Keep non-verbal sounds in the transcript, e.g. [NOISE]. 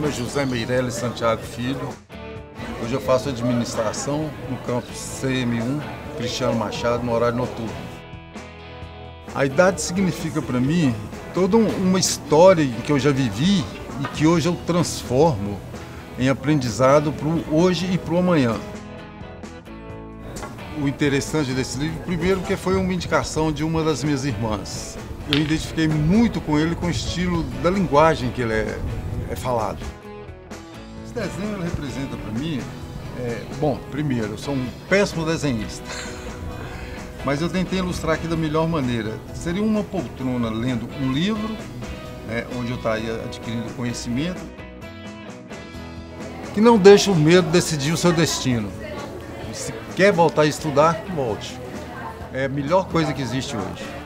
nome é José Meirelles Santiago Filho. Hoje eu faço administração no campus CM1 Cristiano Machado no horário noturno. A idade significa para mim toda uma história que eu já vivi e que hoje eu transformo em aprendizado para o hoje e para o amanhã. O interessante desse livro, primeiro, que foi uma indicação de uma das minhas irmãs. Eu identifiquei muito com ele, com o estilo da linguagem que ele é, é falado. Esse desenho representa para mim, é, bom, primeiro, eu sou um péssimo desenhista, [LAUGHS] mas eu tentei ilustrar aqui da melhor maneira. Seria uma poltrona lendo um livro, né, onde eu estaria adquirindo conhecimento, que não deixa o medo decidir o seu destino. Se quer voltar a estudar, volte. É a melhor coisa que existe hoje.